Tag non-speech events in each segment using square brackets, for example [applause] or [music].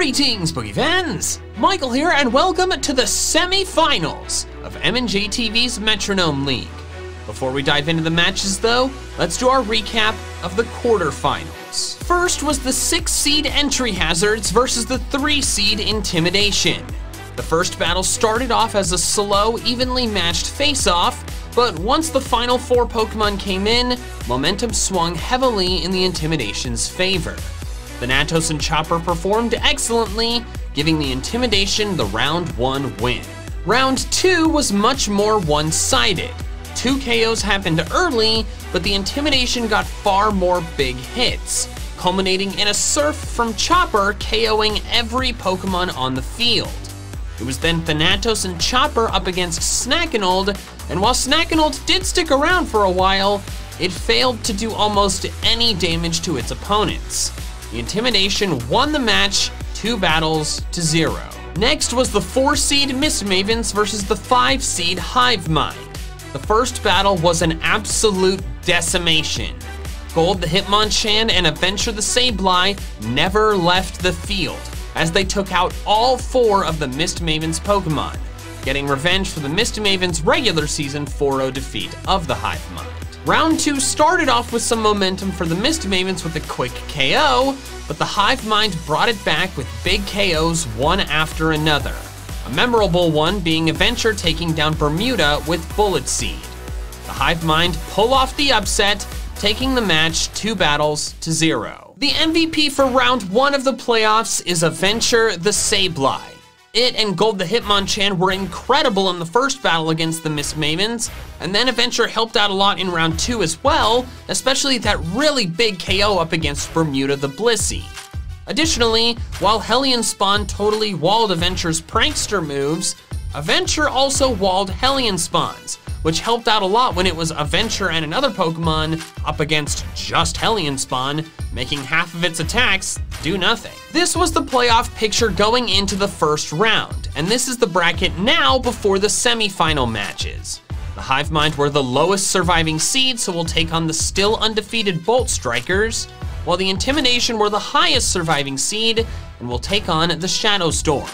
Greetings, Boogie fans! Michael here, and welcome to the semi-finals of M&J TV's Metronome League. Before we dive into the matches, though, let's do our recap of the quarterfinals. First was the six-seed Entry Hazards versus the three-seed Intimidation. The first battle started off as a slow, evenly matched face-off, but once the final four Pokemon came in, momentum swung heavily in the Intimidation's favor. Thanatos and Chopper performed excellently, giving the Intimidation the round one win. Round two was much more one-sided. Two KOs happened early, but the Intimidation got far more big hits, culminating in a Surf from Chopper KOing every Pokemon on the field. It was then Thanatos and Chopper up against Snackinold, and while Snackinold did stick around for a while, it failed to do almost any damage to its opponents. The Intimidation won the match two battles to zero. Next was the four seed Mist Mavens versus the five seed Hive Mind. The first battle was an absolute decimation. Gold the Hitmonchan and Adventure the Sableye never left the field as they took out all four of the Mist Mavens Pokemon, getting revenge for the Mist Mavens regular season 4-0 defeat of the Hive Mind. Round two started off with some momentum for the Mist Mavens with a quick KO, but the Hive Mind brought it back with big KOs one after another. A memorable one being Adventure taking down Bermuda with Bullet Seed. The Hive Mind pull off the upset, taking the match two battles to zero. The MVP for round one of the playoffs is Adventure the Sableye. It and Gold the Hitmonchan were incredible in the first battle against the Mist Mavens, and then Adventure helped out a lot in round two as well, especially that really big KO up against Bermuda the Blissey. Additionally, while Hellion Spawn totally walled Adventure's prankster moves, Adventure also walled Hellion Spawns, which helped out a lot when it was Adventure and another Pokemon up against just Hellion Spawn, making half of its attacks do nothing. This was the playoff picture going into the first round, and this is the bracket now before the semifinal matches. The Hive Mind were the lowest surviving seed, so we'll take on the still undefeated Bolt Strikers, while the Intimidation were the highest surviving seed, and we'll take on the Shadow Storm.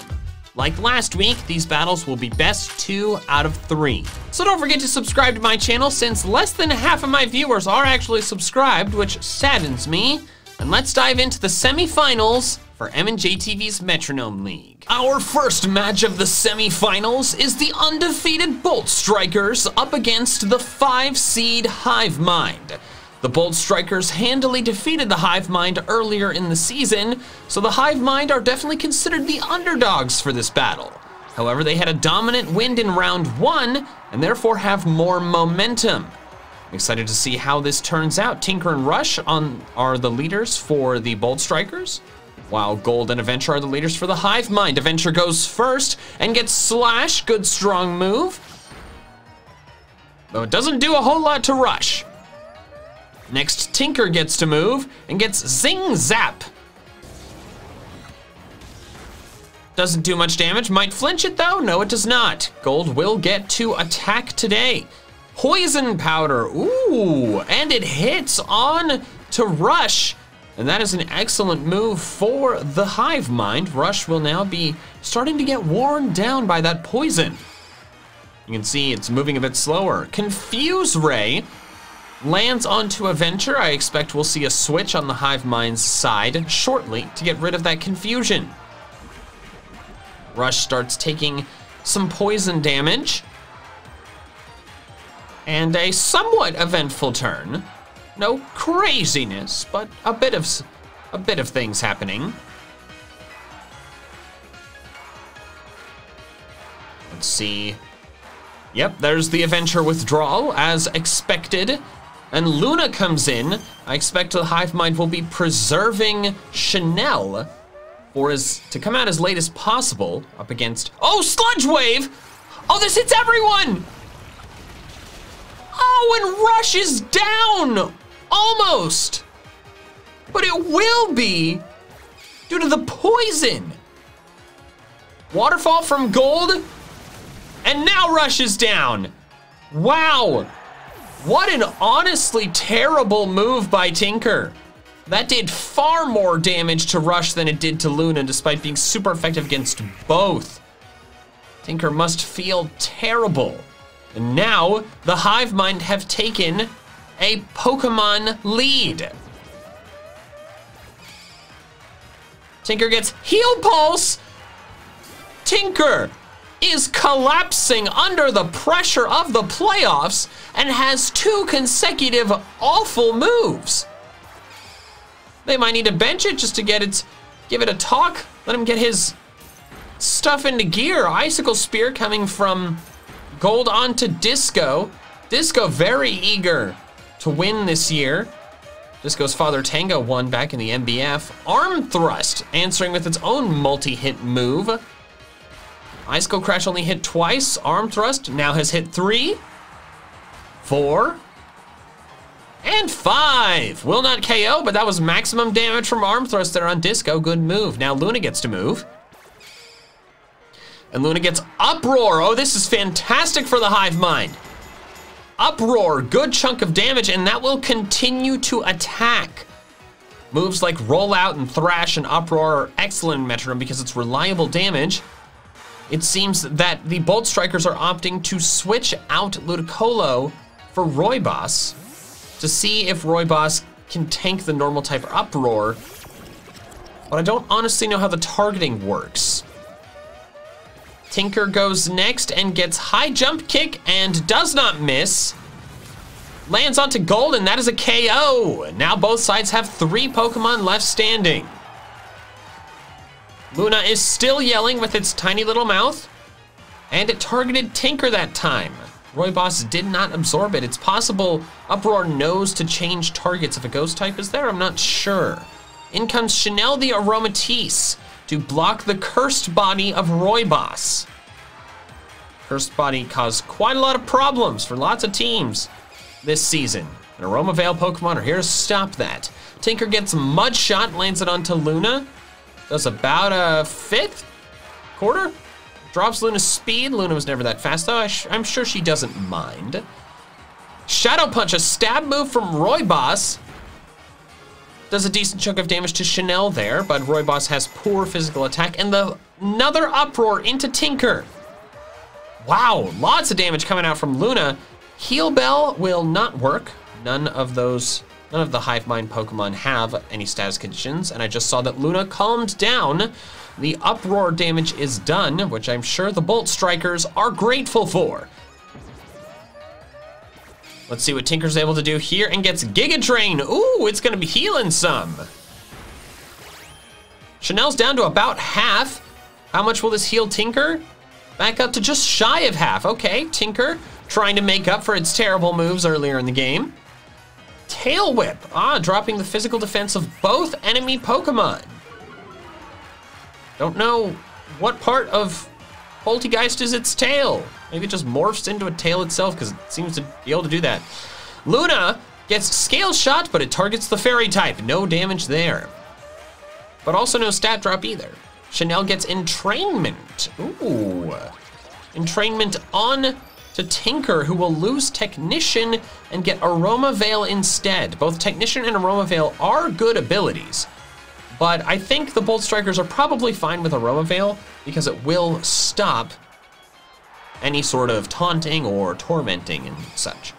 Like last week, these battles will be best two out of three. So don't forget to subscribe to my channel since less than half of my viewers are actually subscribed, which saddens me. And let's dive into the semifinals for M&J TV's Metronome League. Our first match of the semifinals is the undefeated Bolt Strikers up against the five seed Hive Mind. The Bolt Strikers handily defeated the Hive Mind earlier in the season, so the Hive Mind are definitely considered the underdogs for this battle. However, they had a dominant win in round one, and therefore have more momentum. I'm excited to see how this turns out. Tinker and Rush on, are the leaders for the Bolt Strikers, while Gold and Adventure are the leaders for the Hive Mind. Adventure goes first and gets Slash, good strong move. Though it doesn't do a whole lot to Rush. Next, Tinker gets to move and gets Zing Zap. Doesn't do much damage. Might flinch it though? No, it does not. Gold will get to attack today. Poison Powder, ooh, and it hits on to Rush. And that is an excellent move for the Hive Mind. Rush will now be starting to get worn down by that poison. You can see it's moving a bit slower. Confuse Ray lands onto Adventure. I expect we'll see a switch on the Hive Mind's side shortly to get rid of that confusion. Rush starts taking some poison damage. And a somewhat eventful turn. No craziness, but a bit of a bit of things happening. Let's see. Yep, there's the Adventure withdrawal as expected. And Luna comes in. I expect the Hive Mind will be preserving Chanel for his to come out as late as possible up against. Oh, Sludge Wave! Oh, this hits everyone! Oh, and Rush is down! Almost! But it will be due to the poison. Waterfall from Gold, and now Rush is down. Wow! What an honestly terrible move by Tinker. That did far more damage to Rush than it did to Luna, despite being super effective against both. Tinker must feel terrible. And now, the Hive Mind have taken a Pokemon lead. Tinker gets Heal Pulse. Tinker is collapsing under the pressure of the playoffs and has two consecutive awful moves. They might need to bench it just to get it, give it a talk. Let him get his stuff into gear. Icicle Spear coming from Gold onto Disco. Disco very eager to win this year. Disco's father Tango won back in the MBF. Arm Thrust answering with its own multi-hit move. Icicle Crash only hit twice. Arm Thrust now has hit three, four, and five. Will not KO, but that was maximum damage from Arm Thrust there on Disco. Good move. Now Luna gets to move. And Luna gets Uproar. Oh, this is fantastic for the Hive Mind. Uproar, good chunk of damage, and that will continue to attack. Moves like Rollout and Thrash and Uproar are excellent in Metronome because it's reliable damage. It seems that the Bolt Strikers are opting to switch out Ludicolo for Rooibos to see if Rooibos can tank the normal type Uproar, but I don't honestly know how the targeting works. Tinker goes next and gets high jump kick and does not miss. Lands onto gold and that is a KO. Now both sides have three Pokemon left standing. Luna is still yelling with its tiny little mouth. And it targeted Tinker that time. Rooibos did not absorb it. It's possible Uproar knows to change targets if a ghost type is there. I'm not sure. In comes Chanel the Aromatisse to block the cursed body of Rooibos. Cursed body caused quite a lot of problems for lots of teams this season. And Aroma Veil Pokemon are here to stop that. Tinker gets Mud Shot, lands it onto Luna. Does about a fifth quarter. Drops Luna's speed. Luna was never that fast, though. I am sure she doesn't mind. Shadow Punch, a stab move from Rooibos. Does a decent chunk of damage to Chanel there, but Rooibos has poor physical attack, and the another uproar into Tinker. Wow, lots of damage coming out from Luna. Heal Bell will not work. None of those, none of the Hive Mind Pokemon have any status conditions, and I just saw that Luna calmed down. The uproar damage is done, which I'm sure the Bolt Strikers are grateful for. Let's see what Tinker's able to do here and gets Giga Drain. Ooh, it's gonna be healing some. Chanel's down to about half. How much will this heal Tinker? Back up to just shy of half. Okay, Tinker trying to make up for its terrible moves earlier in the game. Tail Whip. Ah, dropping the physical defense of both enemy Pokemon. Don't know what part of Polteageist is its tail. Maybe it just morphs into a tail itself because it seems to be able to do that. Luna gets Scale Shot, but it targets the Fairy type. No damage there. But also no stat drop either. Chanel gets Entrainment. Ooh. Entrainment on to Tinker, who will lose Technician and get Aroma Veil instead. Both Technician and Aroma Veil are good abilities. But I think the Bolt Strikers are probably fine with Aroma Veil because it will stop any sort of taunting or tormenting and such.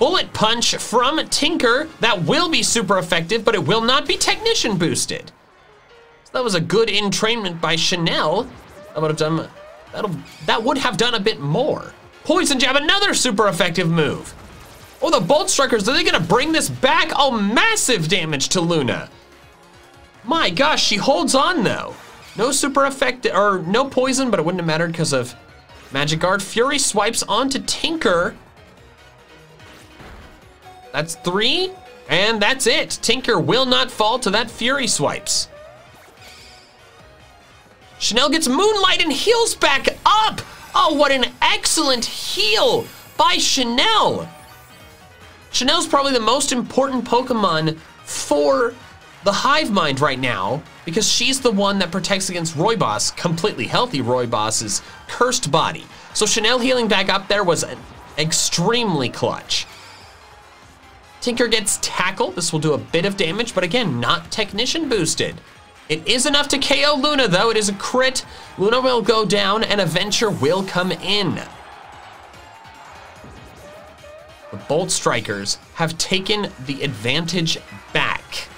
Bullet Punch from Tinker, that will be super effective, but it will not be Technician boosted. So that was a good entrainment by Chanel. That would have done, that'll, that would have done a bit more. Poison Jab, another super effective move. Oh, the Bolt Strikers, are they gonna bring this back? Oh, massive damage to Luna. My gosh, she holds on though. No super effect, or no poison, but it wouldn't have mattered because of Magic Guard. Fury swipes onto Tinker. That's three, and that's it. Tinker will not fall to that Fury swipes. Chanel gets Moonlight and heals back up. Oh, what an excellent heal by Chanel. Chanel's probably the most important Pokemon for the Hive Mind right now because she's the one that protects against Rooibos, completely healthy Rooibos's cursed body. So Chanel healing back up there was extremely clutch. Tinker gets Tackle. This will do a bit of damage, but again, not Technician boosted. It is enough to KO Luna, though. It is a crit. Luna will go down, and Adventure will come in. The Bolt Strikers have taken the advantage back.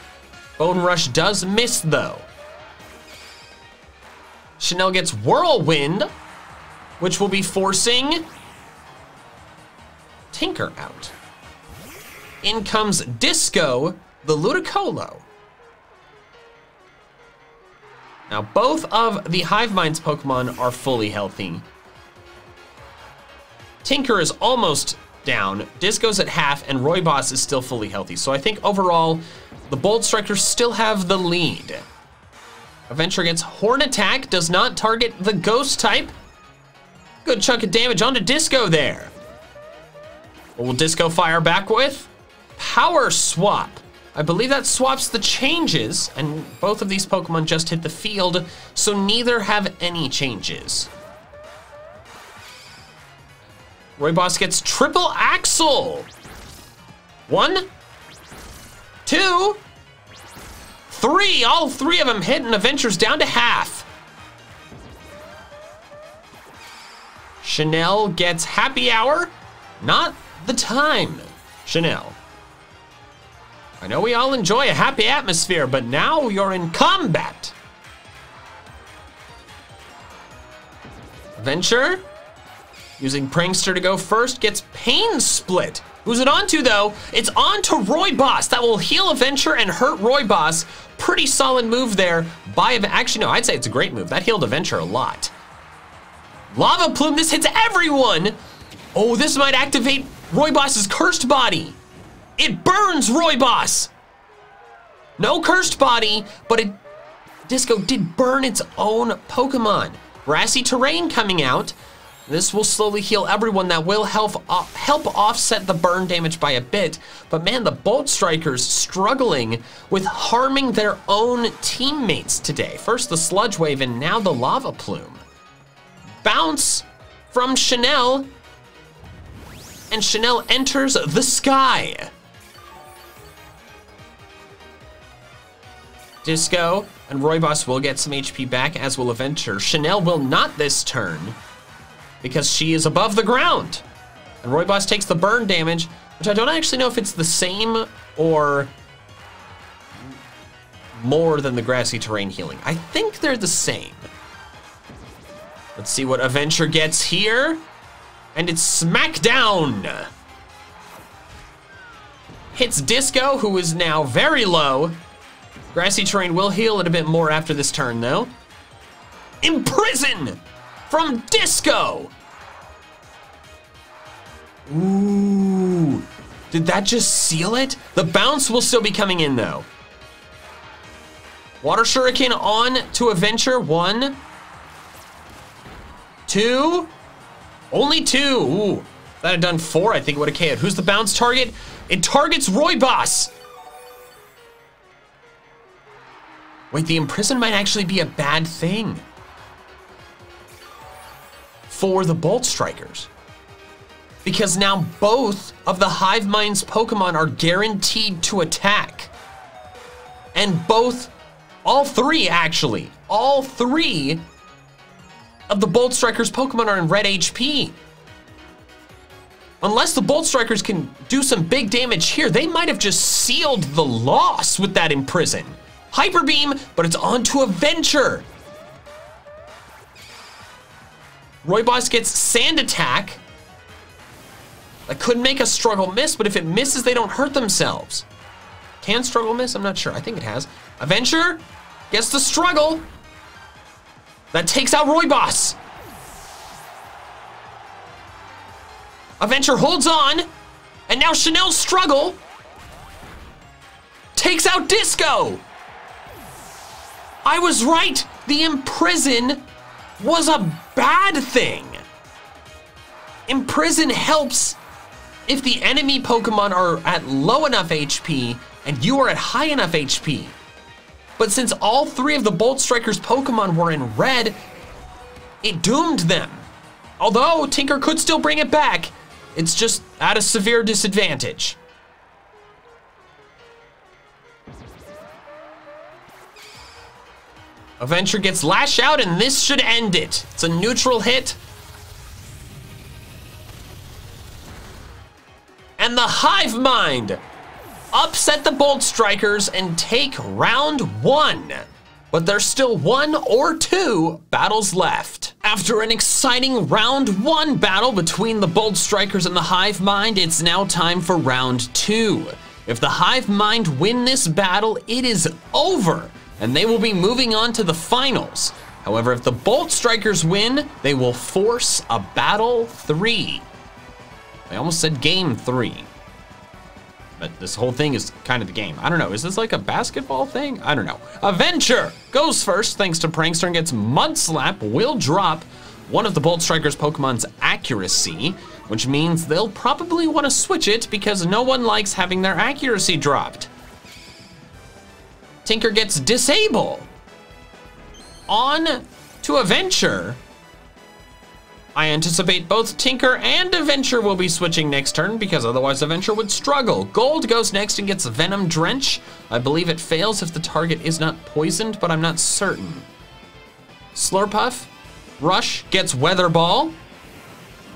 Bone Rush does miss, though. Chanel gets Whirlwind, which will be forcing Tinker out. In comes Disco, the Ludicolo. Now, both of the Hive Minds Pokemon are fully healthy. Tinker is almost down, Disco's at half, and Rooibos is still fully healthy. So I think overall, the Bolt Strikers still have the lead. Adventure gets Horn Attack, does not target the Ghost type. Good chunk of damage onto Disco there. What will Disco fire back with? Power Swap. I believe that swaps the changes, and both of these Pokemon just hit the field, so neither have any changes. Rooibos gets Triple Axel. One, two, three. All three of them hit, and Adventure's down to half. Chanel gets Happy Hour. Not the time, Chanel. I know we all enjoy a happy atmosphere, but now you're in combat. Venture, using Prankster to go first, gets Pain Split. Who's it on to, though? It's on to Rooibos. That will heal Adventure and hurt Rooibos. Pretty solid move there by, actually no, I'd say it's a great move. That healed Adventure a lot. Lava Plume, this hits everyone. Oh, this might activate Rooibos's Cursed Body. It burns Rooibos! No cursed body, but it, Disco did burn its own Pokemon. Grassy terrain coming out. This will slowly heal everyone. That will help, uh, help offset the burn damage by a bit. But man, the Bolt Strikers struggling with harming their own teammates today. First the Sludge Wave and now the Lava Plume. Bounce from Chanel. And Chanel enters the sky. Disco and Rooibos will get some HP back, as will Adventure. Chanel will not this turn, because she is above the ground. And Rooibos takes the burn damage, which I don't actually know if it's the same or more than the grassy terrain healing. I think they're the same. Let's see what Adventure gets here. And it's Smackdown. Hits Disco, who is now very low. Grassy terrain will heal it a bit more after this turn, though. Imprison from Disco. Ooh. Did that just seal it? The bounce will still be coming in, though. Water Shuriken on to Adventure. One. Two. Only two. Ooh. That had done four, I think it would have KO'd. Who's the bounce target? It targets Rooibos. Wait, the imprison might actually be a bad thing for the Bolt Strikers. Because now both of the Hive Minds Pokemon are guaranteed to attack. And both, all three actually, all three of the Bolt Strikers Pokemon are in red HP. Unless the Bolt Strikers can do some big damage here, they might have just sealed the loss with that Imprison. Hyper Beam, but it's on to Adventure. Rooibos gets Sand Attack. That could make a struggle miss, but if it misses, they don't hurt themselves. Can struggle miss? I'm not sure. I think it has. Adventure gets the struggle. That takes out Rooibos. Adventure holds on. And now Chanel's struggle takes out Disco. I was right. The imprison was a bad thing. Imprison helps if the enemy Pokemon are at low enough HP and you are at high enough HP. But since all three of the Bolt Strikers Pokemon were in red, it doomed them. Although Tinker could still bring it back, it's just at a severe disadvantage. Adventure gets Lash Out, and this should end it. It's a neutral hit. And the Hive Mind upset the Bolt Strikers and take round one. But there's still one or two battles left. After an exciting round one battle between the Bolt Strikers and the Hive Mind, it's now time for round two. If the Hive Mind win this battle, it is over, and they will be moving on to the finals. However, if the Bolt Strikers win, they will force a battle three. I almost said game three. But this whole thing is kind of the game. I don't know. Is this like a basketball thing? I don't know. Adventure goes first thanks to Prankster and gets Mud Slap will drop one of the Bolt Strikers Pokemon's accuracy, which means they'll probably want to switch it because no one likes having their accuracy dropped. Tinker gets Disable. On to Adventure. I anticipate both Tinker and Adventure will be switching next turn because otherwise Adventure would struggle. Gold goes next and gets Venom Drench. I believe it fails if the target is not poisoned, but I'm not certain. Slurpuff, Rush gets Weather Ball.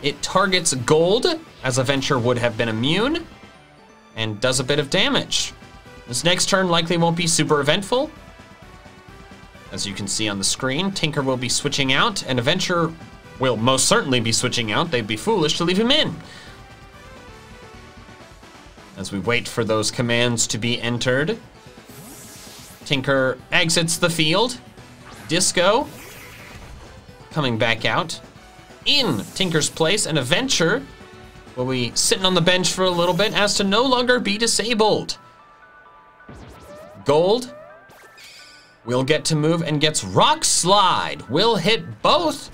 It targets Gold, as Adventure would have been immune, and does a bit of damage. This next turn likely won't be super eventful. As you can see on the screen, Tinker will be switching out, and Adventure will most certainly be switching out. They'd be foolish to leave him in. As we wait for those commands to be entered, Tinker exits the field. Disco coming back out. In Tinker's place, and Adventure will be sitting on the bench for a little bit as to no longer be disabled. Gold will get to move and gets Rock Slide. Will hit both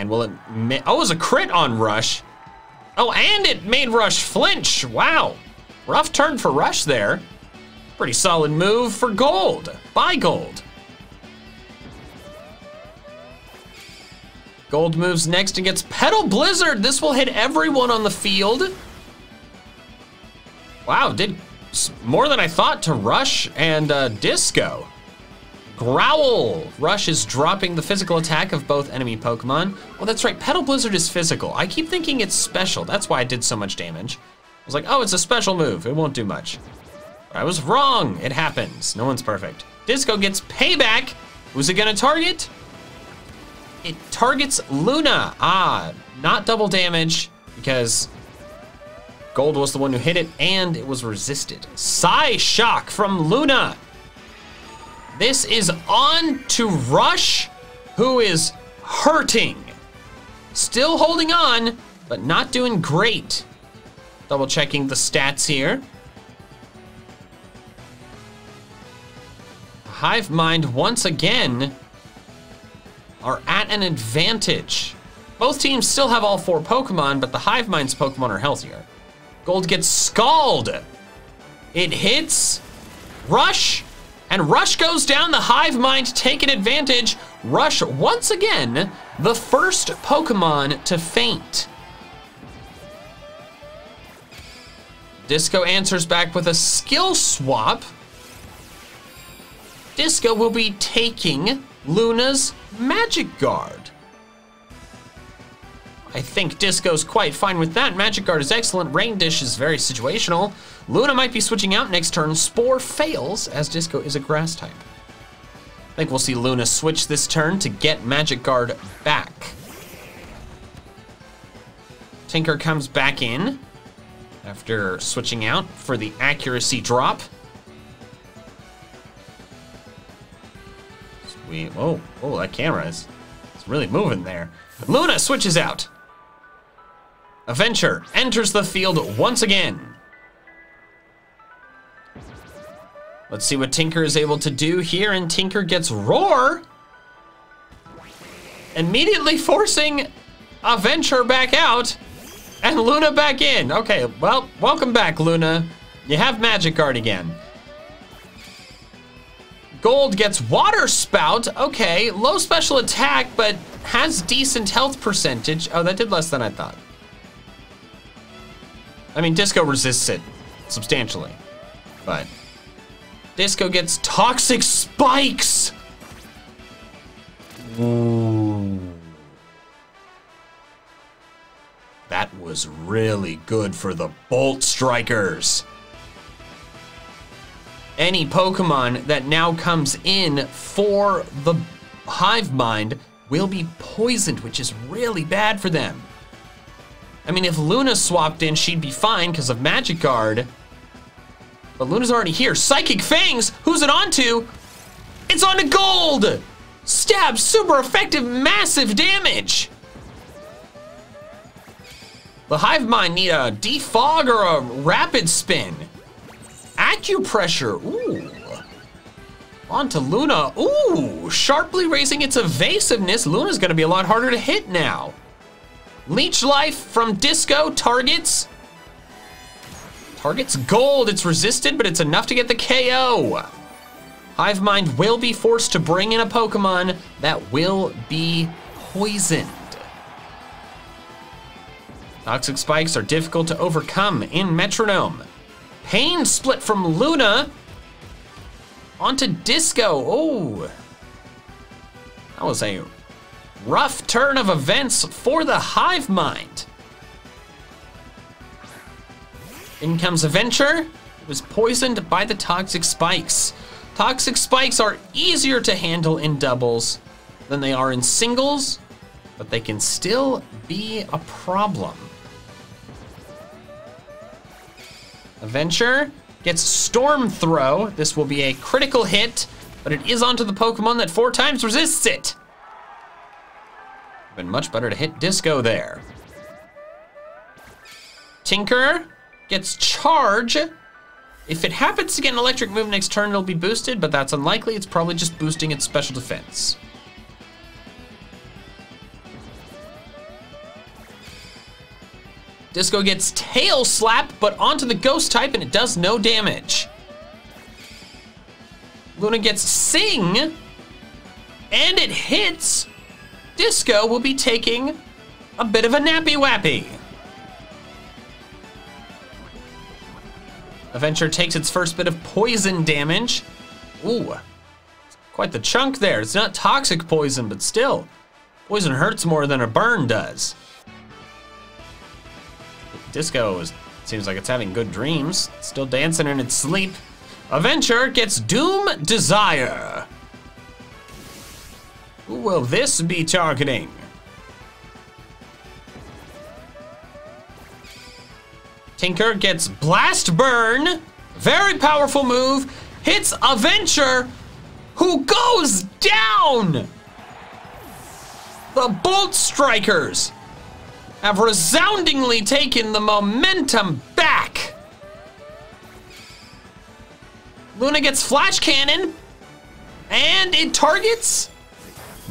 and will it, oh, it was a crit on Rush. Oh, and it made Rush flinch. Wow. Rough turn for Rush there. Pretty solid move for gold. Buy gold. Gold moves next and gets Petal Blizzard. This will hit everyone on the field. Wow, did more than I thought to Rush and uh, Disco. Growl! Rush is dropping the physical attack of both enemy Pokemon. Well, that's right, Petal Blizzard is physical. I keep thinking it's special. That's why I did so much damage. I was like, oh, it's a special move. It won't do much. I was wrong. It happens. No one's perfect. Disco gets payback. Who's it gonna target? It targets Luna. Ah, not double damage because Gold was the one who hit it and it was resisted. Psy-Shock from Luna. This is on to Rush, who is hurting. Still holding on, but not doing great. Double checking the stats here. Hive Mind once again are at an advantage. Both teams still have all four Pokemon, but the Hive Mind's Pokemon are healthier. Gold gets Scald. It hits. Rush and Rush goes down, the Hive Mind taking advantage. Rush, once again, the first Pokemon to faint. Disco answers back with a skill swap. Disco will be taking Luna's Magic Guard. I think Disco's quite fine with that. Magic Guard is excellent. Rain Dish is very situational. Luna might be switching out next turn. Spore fails as Disco is a grass type. I think we'll see Luna switch this turn to get Magic Guard back. Tinker comes back in after switching out for the accuracy drop. Sweet. Oh, oh, that camera is it's really moving there. Luna switches out. Adventure enters the field once again. Let's see what Tinker is able to do here, and Tinker gets Roar. Immediately forcing Adventure back out, and Luna back in. Okay, well, welcome back, Luna. You have Magic Guard again. Gold gets Water Spout. Okay, low special attack, but has decent health percentage. Oh, that did less than I thought. I mean, Disco resists it substantially, but Disco gets toxic spikes. Ooh. That was really good for the Bolt Strikers. Any Pokemon that now comes in for the Hive Mind will be poisoned, which is really bad for them. I mean, if Luna swapped in, she'd be fine because of Magic Guard. But Luna's already here. Psychic Fangs, who's it on to? It's on to Gold! Stab, super effective, massive damage! The Hive Mind need a defog or a rapid spin. Acupressure, ooh. Onto Luna, ooh, sharply raising its evasiveness. Luna's gonna be a lot harder to hit now. Leech Life from Disco targets. Targets gold, it's resisted, but it's enough to get the KO. Hive Mind will be forced to bring in a Pokemon that will be poisoned. Toxic spikes are difficult to overcome in Metronome. Pain split from Luna onto Disco. Oh, that was a rough turn of events for the Hive Mind. In comes Adventure. It was poisoned by the toxic spikes. Toxic spikes are easier to handle in doubles than they are in singles, but they can still be a problem. Adventure gets Storm Throw. This will be a critical hit, but it is onto the Pokemon that four times resists it. Been much better to hit Disco there. Tinker gets Charge. If it happens to get an electric move next turn, it'll be boosted, but that's unlikely. It's probably just boosting its special defense. Disco gets tail slap, but onto the ghost type and it does no damage. Luna gets sing, and it hits. Disco will be taking a bit of a nappy wappy. Adventure takes its first bit of poison damage. Ooh, quite the chunk there. It's not toxic poison, but still, poison hurts more than a burn does. Disco is, seems like it's having good dreams, still dancing in its sleep. Adventure gets Doom Desire. Who will this be targeting? Tinker gets Blast Burn. Very powerful move. Hits Adventure, who goes down. The Bolt Strikers have resoundingly taken the momentum back. Luna gets Flash Cannon, and it targets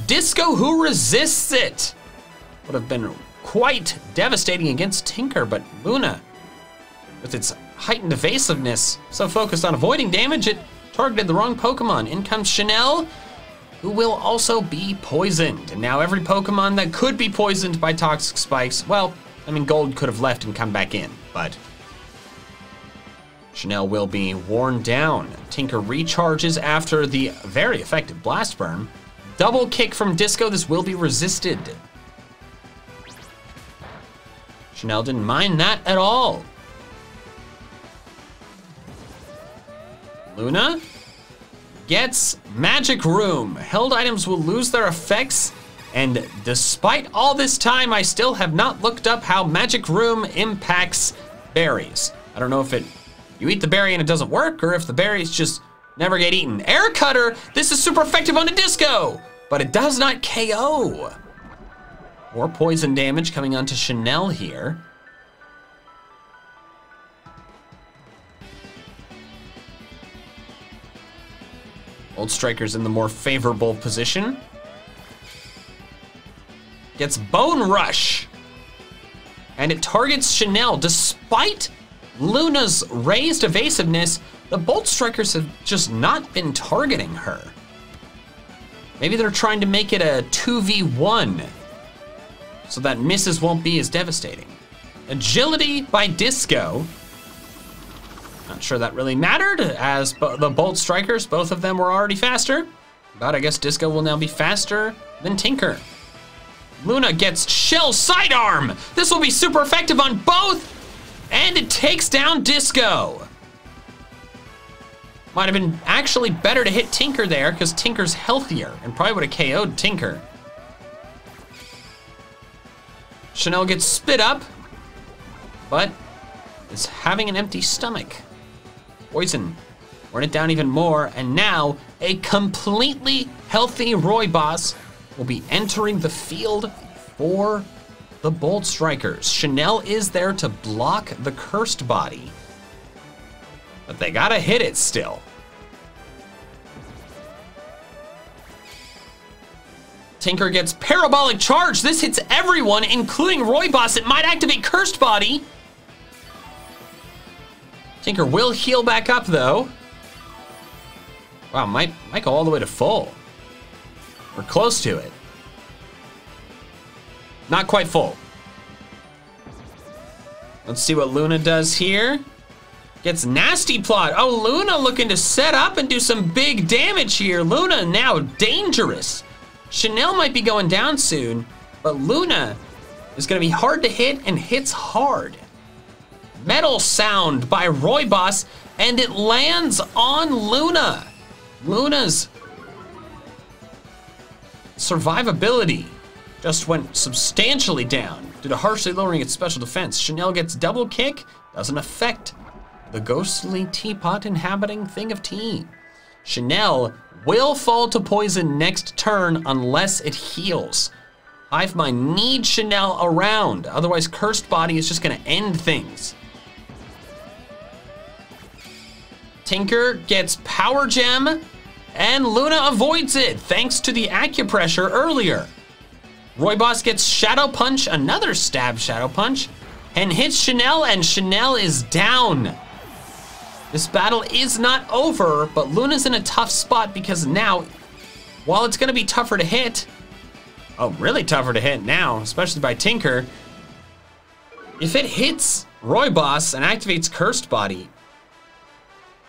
Disco, who resists it. Would have been quite devastating against Tinker, but Luna, with its heightened evasiveness, so focused on avoiding damage, it targeted the wrong Pokemon. In comes Chanel, who will also be poisoned. And now every Pokemon that could be poisoned by toxic spikes, well, I mean, Gold could have left and come back in, but Chanel will be worn down. Tinker recharges after the very effective Blast Burn. Double kick from Disco, this will be resisted. Chanel didn't mind that at all. Luna gets Magic Room. Held items will lose their effects, and despite all this time, I still have not looked up how Magic Room impacts berries. I don't know if it you eat the berry and it doesn't work, or if the berries just never get eaten. Air Cutter, this is super effective on a disco, but it does not KO. More poison damage coming onto Chanel here. Old Striker's in the more favorable position. Gets Bone Rush. And it targets Chanel. Despite Luna's raised evasiveness, the Bolt Strikers have just not been targeting her. Maybe they're trying to make it a 2v1 so that misses won't be as devastating. Agility by Disco Not sure that really mattered, as the Bolt Strikers, both of them were already faster. But I guess Disco will now be faster than Tinker. Luna gets Shell Sidearm! This will be super effective on both! And it takes down Disco! Might have been actually better to hit Tinker there, because Tinker's healthier, and probably would have KO'd Tinker. Chanel gets spit up, but is having an empty stomach. Poison, run it down even more, and now a completely healthy Rooibos will be entering the field for the Bolt Strikers. Chanel is there to block the cursed body, but they gotta hit it still. Tinker gets parabolic charge. This hits everyone, including Rooibos. It might activate Cursed Body. Tinker will heal back up, though. Wow, might, might go all the way to full. We're close to it. Not quite full. Let's see what Luna does here. Gets nasty plot. Oh, Luna looking to set up and do some big damage here. Luna now dangerous. Chanel might be going down soon, but Luna is gonna be hard to hit and hits hard. Metal Sound by Rooibos, and it lands on Luna. Luna's survivability just went substantially down due to harshly lowering its special defense. Chanel gets double kick, doesn't affect the ghostly teapot inhabiting thing of tea. Chanel will fall to poison next turn unless it heals. Hive Mind needs Chanel around, otherwise Cursed Body is just gonna end things. Tinker gets Power Gem, and Luna avoids it thanks to the acupressure earlier. Rooibos gets Shadow Punch, another stab Shadow Punch, and hits Chanel, and Chanel is down. This battle is not over, but Luna's in a tough spot because now, while it's gonna be tougher to hit, oh, really tougher to hit now, especially by Tinker, if it hits Rooibos and activates Cursed Body,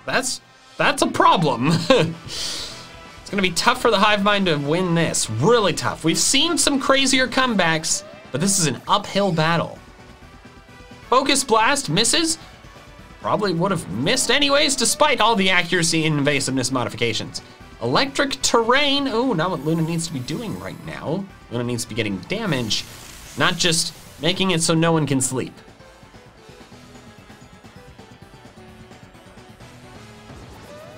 that's, that's a problem. [laughs] it's gonna be tough for the Hive Mind to win this, really tough. We've seen some crazier comebacks, but this is an uphill battle. Focus Blast misses, Probably would have missed anyways, despite all the accuracy and invasiveness modifications. Electric terrain, oh, not what Luna needs to be doing right now. Luna needs to be getting damage, not just making it so no one can sleep.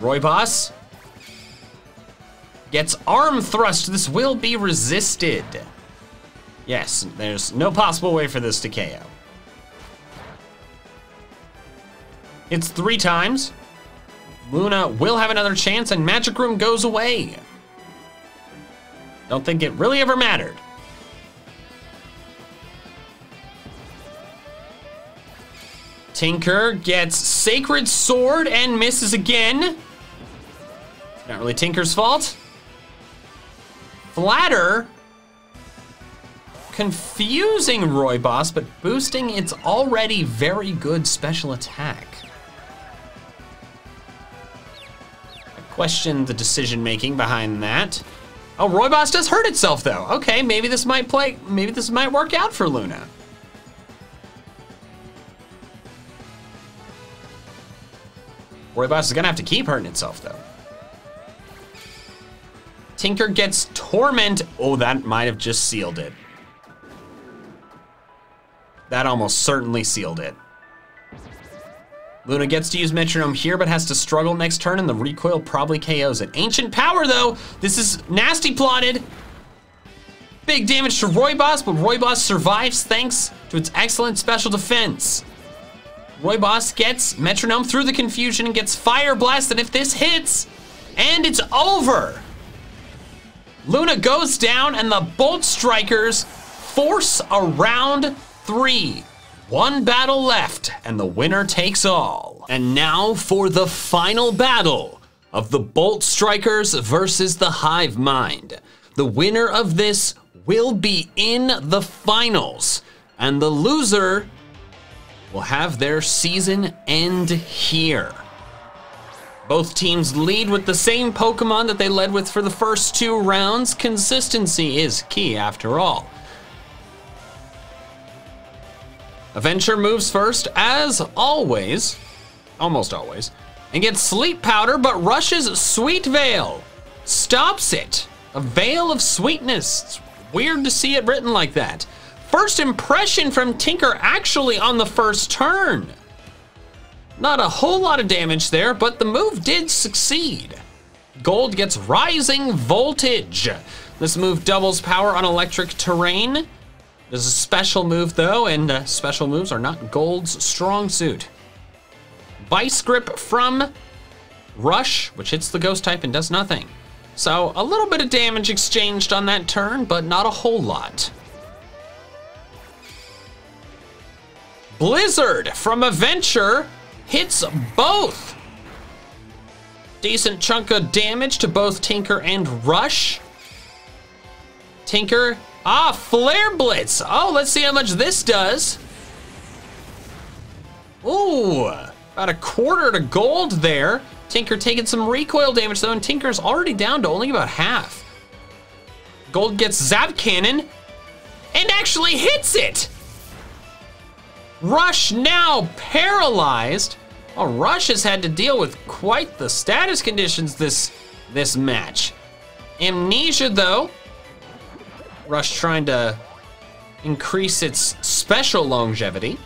Rooibos gets arm thrust. This will be resisted. Yes, there's no possible way for this to KO. It's three times. Luna will have another chance and Magic Room goes away. Don't think it really ever mattered. Tinker gets Sacred Sword and misses again. Not really Tinker's fault. Flatter. Confusing Rooibos, but boosting its already very good special attack. Question the decision making behind that. Oh, Rooibos does hurt itself though. Okay, maybe this might play, maybe this might work out for Luna. Rooibos is gonna have to keep hurting itself though. Tinker gets Torment. Oh, that might have just sealed it. That almost certainly sealed it. Luna gets to use Metronome here, but has to struggle next turn, and the recoil probably KOs it. Ancient Power, though, this is nasty plotted. Big damage to Rooibos, but Rooibos survives thanks to its excellent special defense. Rooibos gets Metronome through the confusion and gets Fire Blast, and if this hits, and it's over. Luna goes down, and the Bolt Strikers force a round three. One battle left, and the winner takes all. And now for the final battle of the Bolt Strikers versus the Hive Mind. The winner of this will be in the finals, and the loser will have their season end here. Both teams lead with the same Pokemon that they led with for the first two rounds. Consistency is key after all. Adventure moves first, as always, almost always, and gets Sleep Powder, but rushes Sweet Veil. Stops it. A Veil of Sweetness. It's weird to see it written like that. First impression from Tinker actually on the first turn. Not a whole lot of damage there, but the move did succeed. Gold gets Rising Voltage. This move doubles power on electric terrain. There's a special move though, and uh, special moves are not Gold's strong suit. Vice Grip from Rush, which hits the ghost type and does nothing. So a little bit of damage exchanged on that turn, but not a whole lot. Blizzard from Adventure hits both. Decent chunk of damage to both Tinker and Rush. Tinker Ah, Flare Blitz. Oh, let's see how much this does. Ooh, about a quarter to gold there. Tinker taking some recoil damage though, and Tinker's already down to only about half. Gold gets Zap Cannon and actually hits it. Rush now paralyzed. Oh, Rush has had to deal with quite the status conditions this this match. Amnesia though Rush trying to increase its special longevity.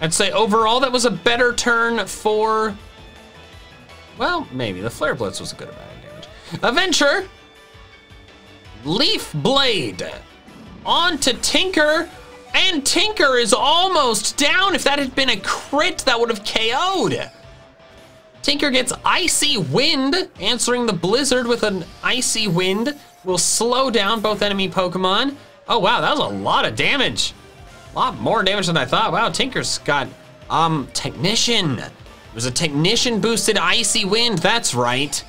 I'd say overall that was a better turn for, well, maybe. The Flare Blitz was a good amount of damage. Adventure, Leaf Blade, on to Tinker, and Tinker is almost down. If that had been a crit, that would have KO'd. Tinker gets Icy Wind, answering the Blizzard with an Icy Wind. Will slow down both enemy Pokemon. Oh wow, that was a lot of damage. A lot more damage than I thought. Wow, Tinker's got, um, Technician. It was a Technician boosted Icy Wind, that's right.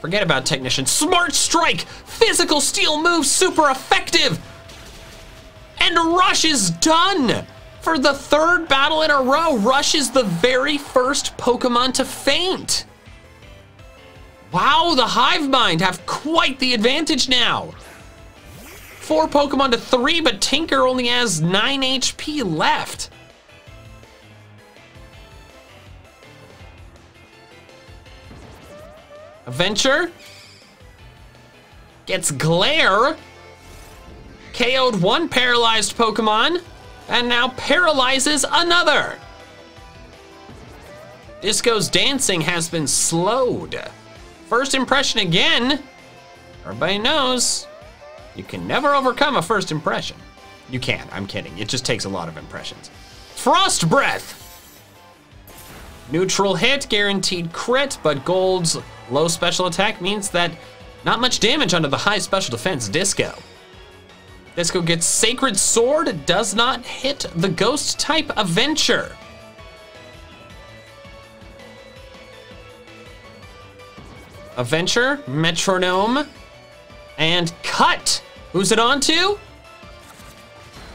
Forget about Technician. Smart Strike! Physical Steel move, super effective! And Rush is done! For the third battle in a row, Rush is the very first Pokemon to faint. Wow, the Hive Mind have quite the advantage now. Four Pokemon to three, but Tinker only has nine HP left. Adventure gets Glare. KO'd one paralyzed Pokemon and now paralyzes another. Disco's dancing has been slowed. First impression again. Everybody knows you can never overcome a first impression. You can, I'm kidding. It just takes a lot of impressions. Frost Breath. Neutral hit, guaranteed crit, but Gold's low special attack means that not much damage under the high special defense Disco. Disco gets Sacred Sword, does not hit the Ghost type Adventure. Adventure, Metronome, and Cut. Who's it on to?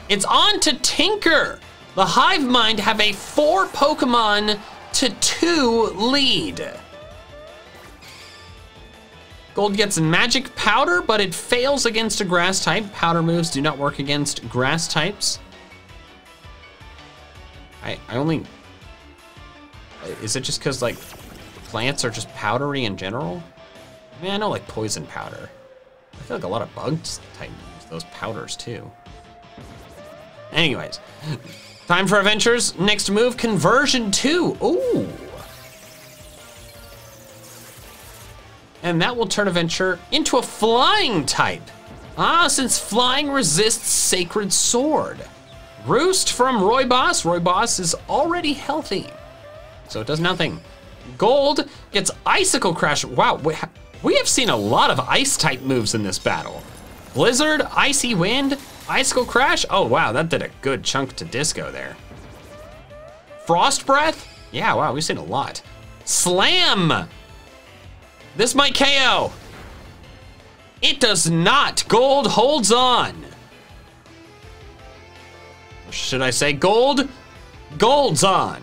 It's on to Tinker. The Hive Mind have a four Pokemon to two lead. Gold gets magic powder, but it fails against a grass type. Powder moves do not work against grass types. I, I only, is it just cause like plants are just powdery in general? I mean, I know like poison powder. I feel like a lot of bugs type use those powders too. Anyways, time for adventures. Next move, conversion two. Ooh. And that will turn Adventure into a flying type. Ah, since flying resists Sacred Sword. Roost from Rooibos. Roy Boss is already healthy, so it does nothing. Gold gets Icicle Crash. Wow, we have seen a lot of ice type moves in this battle. Blizzard, Icy Wind, Icicle Crash. Oh wow, that did a good chunk to Disco there. Frost Breath. Yeah, wow, we've seen a lot. Slam this might KO. It does not. Gold holds on. Should I say gold? Gold's on.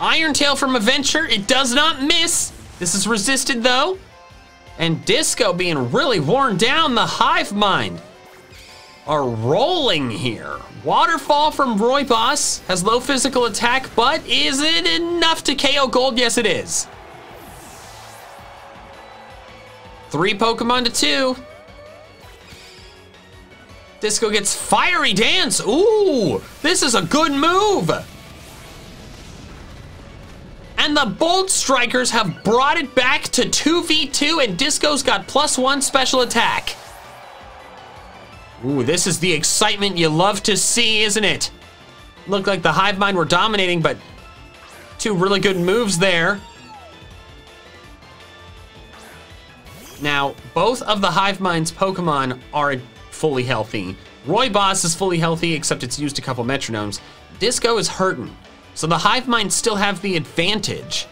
Iron Tail from Adventure, it does not miss. This is resisted though. And Disco being really worn down, the Hive Mind are rolling here. Waterfall from Rooibos has low physical attack, but is it enough to KO Gold? Yes, it is. Three Pokemon to two. Disco gets Fiery Dance. Ooh, this is a good move. And the Bolt Strikers have brought it back to 2v2 and Disco's got plus one special attack. Ooh, this is the excitement you love to see, isn't it? Looked like the Hive Mind were dominating, but two really good moves there. Now, both of the Hive Mind's Pokemon are fully healthy. Rooibos is fully healthy, except it's used a couple metronomes. Disco is hurting. So the Hive Mind still have the advantage.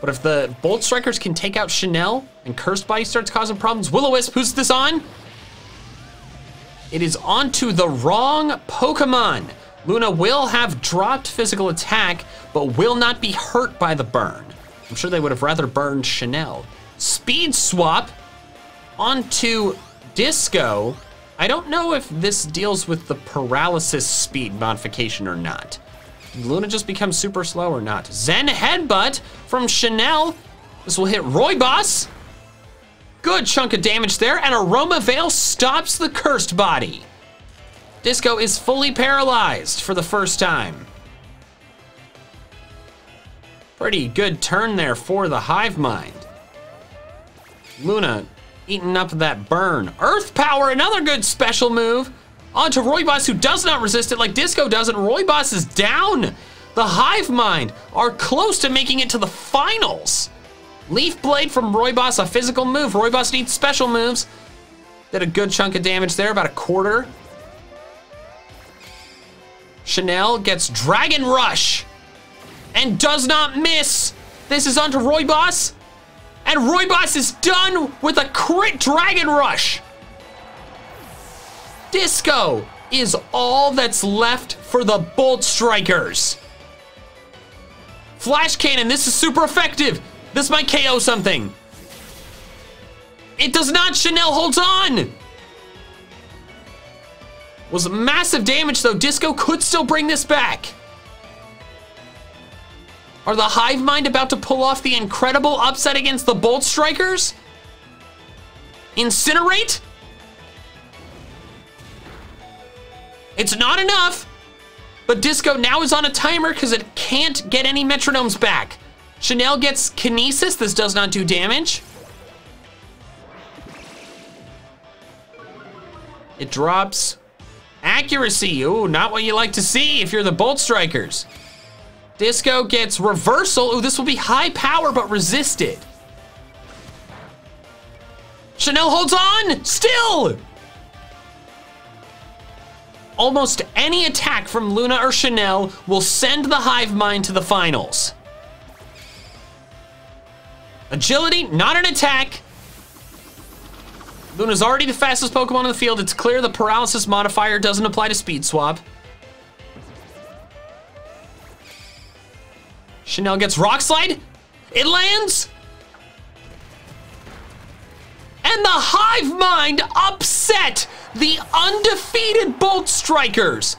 But if the Bolt Strikers can take out Chanel and Cursed Body starts causing problems, Will-O-Wisp, who's this on? It is onto the wrong Pokemon. Luna will have dropped physical attack, but will not be hurt by the burn. I'm sure they would have rather burned Chanel. Speed swap onto Disco. I don't know if this deals with the paralysis speed modification or not. Luna just becomes super slow or not? Zen Headbutt from Chanel. This will hit Rooibos. Good chunk of damage there, and Aroma Veil stops the cursed body. Disco is fully paralyzed for the first time. Pretty good turn there for the Hive Mind. Luna eating up that burn. Earth Power, another good special move. On to Rooibos, who does not resist it like Disco does, and Rooibos is down. The Hive Mind are close to making it to the finals. Leaf Blade from Rooibos, a physical move. Rooibos needs special moves. Did a good chunk of damage there, about a quarter. Chanel gets Dragon Rush and does not miss. This is onto Rooibos. And Rooibos is done with a crit Dragon Rush. Disco is all that's left for the Bolt Strikers. Flash Cannon, this is super effective. This might KO something. It does not, Chanel holds on. Was massive damage though. Disco could still bring this back. Are the Hive Mind about to pull off the incredible upset against the Bolt Strikers? Incinerate? It's not enough, but Disco now is on a timer because it can't get any metronomes back. Chanel gets Kinesis. This does not do damage. It drops accuracy. Ooh, not what you like to see if you're the Bolt Strikers. Disco gets reversal. Ooh, this will be high power but resisted. Chanel holds on, still. Almost any attack from Luna or Chanel will send the Hive Mind to the finals. Agility, not an attack. Luna's already the fastest Pokemon in the field. It's clear the paralysis modifier doesn't apply to Speed Swap. Chanel gets Rock Slide. It lands. And the Hive Mind upset the undefeated Bolt Strikers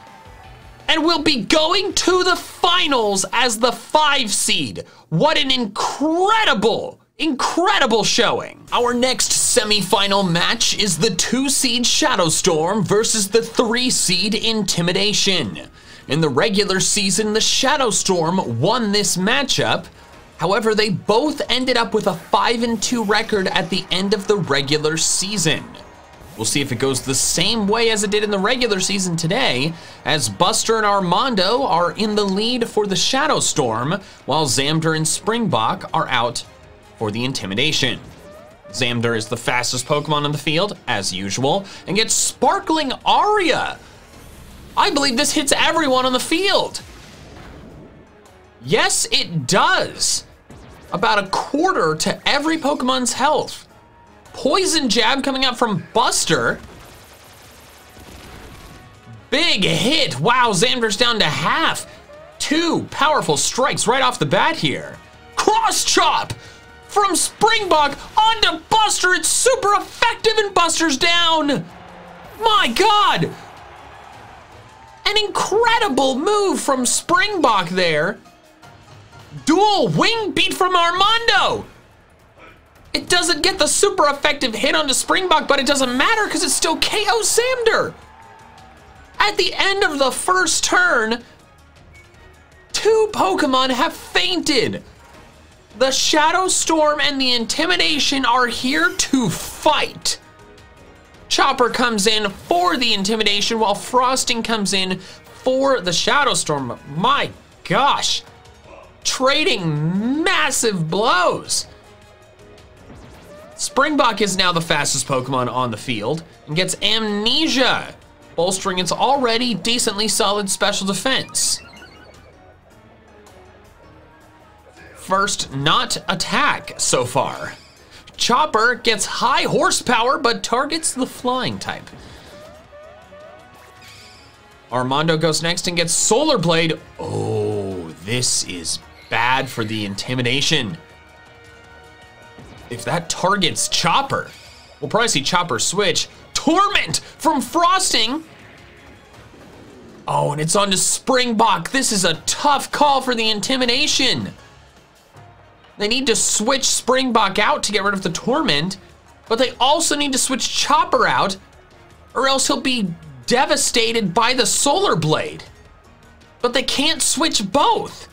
and will be going to the finals as the five seed. What an incredible, incredible showing. Our next semifinal match is the two seed Shadow Storm versus the three seed Intimidation. In the regular season, the Shadow Storm won this matchup. However, they both ended up with a 5 and 2 record at the end of the regular season. We'll see if it goes the same way as it did in the regular season today, as Buster and Armando are in the lead for the Shadow Storm, while Xander and Springbok are out for the Intimidation. Xander is the fastest Pokemon in the field, as usual, and gets Sparkling Aria. I believe this hits everyone on the field. Yes, it does. About a quarter to every Pokemon's health. Poison Jab coming out from Buster. Big hit. Wow, Xander's down to half. Two powerful strikes right off the bat here. Cross chop from Springbok onto Buster. It's super effective and Buster's down. My God. An incredible move from Springbok there. Dual wing beat from Armando. It doesn't get the super effective hit onto Springbok, but it doesn't matter because it still KO Xander. At the end of the first turn, two Pokemon have fainted. The Shadow Storm and the Intimidation are here to fight. Chopper comes in for the Intimidation while Frosting comes in for the Shadow Storm. My gosh, trading massive blows. Springbok is now the fastest Pokemon on the field and gets Amnesia, bolstering its already decently solid special defense. First not attack so far. Chopper gets high horsepower but targets the flying type. Armando goes next and gets Solar Blade. Oh, this is bad for the intimidation if that targets Chopper, we'll probably see Chopper switch. Torment from Frosting. Oh, and it's on to Springbok. This is a tough call for the Intimidation. They need to switch Springbok out to get rid of the Torment, but they also need to switch Chopper out, or else he'll be devastated by the Solar Blade. But they can't switch both.